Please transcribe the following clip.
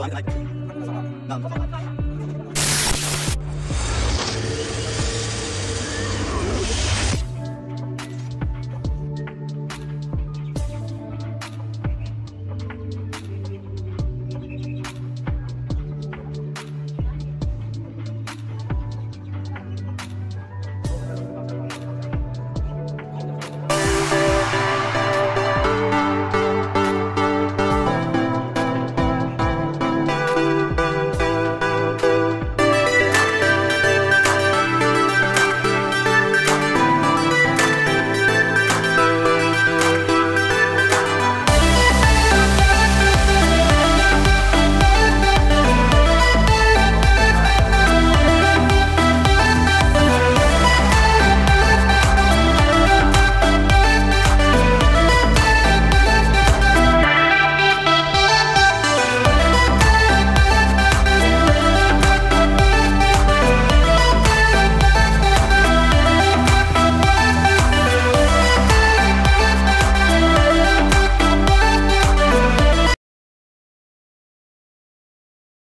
like, like,